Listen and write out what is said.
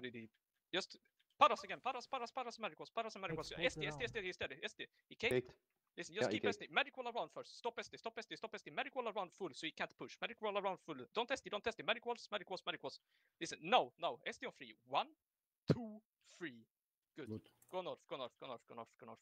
the deep. Just paras again. Paras, paras, paras, Magicals, paras and Magicals. SD, SD, SD, SD. SD, steady, SD. He. Eight. Listen, just Yeah, keep SD. Magic wall around first. Stop SD, stop SD, stop SD. Magic wall around full, so he can't push. Magic wall around full. Don't SD, don't SD. Magic walls, magic walls, magic walls. Listen, no, no. SD on three. One, two, three. Good. Good. Go north, go north, go north, go north, go north.